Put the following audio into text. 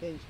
changed.